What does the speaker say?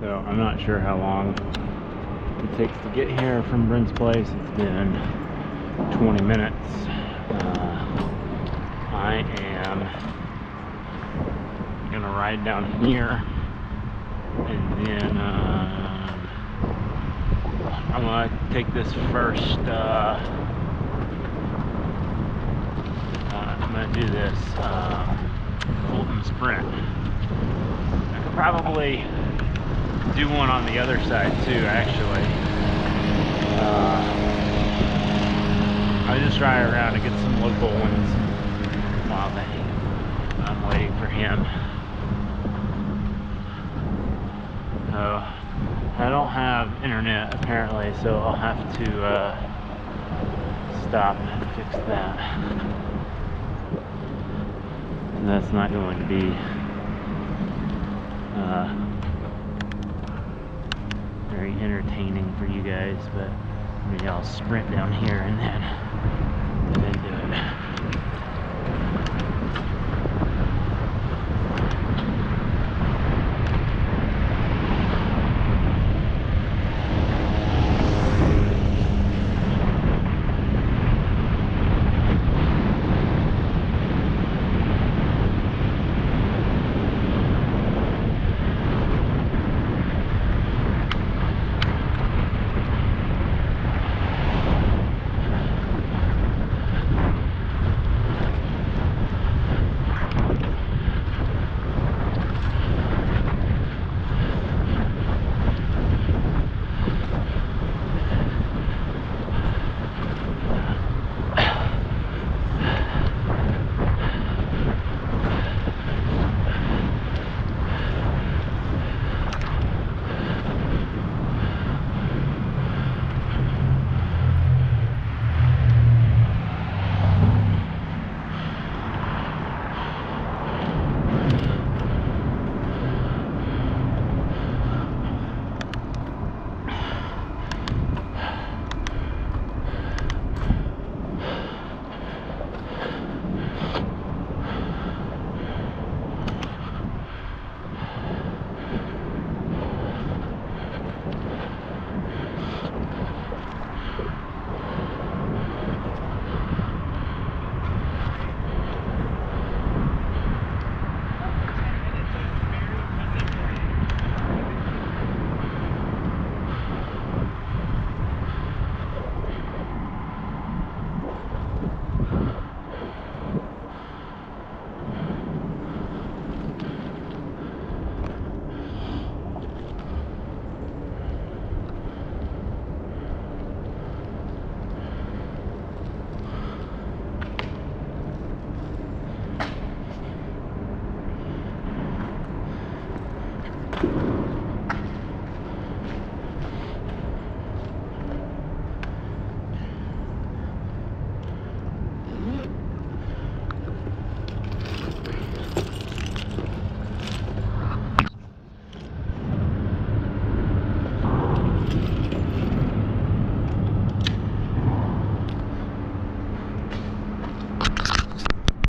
So I'm not sure how long it takes to get here from Brent's place. It's been 20 minutes. Uh, I am gonna ride down here and then uh, I'm gonna take this first uh, uh, I'm gonna do this um, Fulton Sprint. I could probably do one on the other side too actually. Uh, I just try around to get some local ones while I'm waiting for him. So I don't have internet apparently, so I'll have to uh, stop and fix that. That's not going to be uh, very entertaining for you guys, but I'll sprint down here and then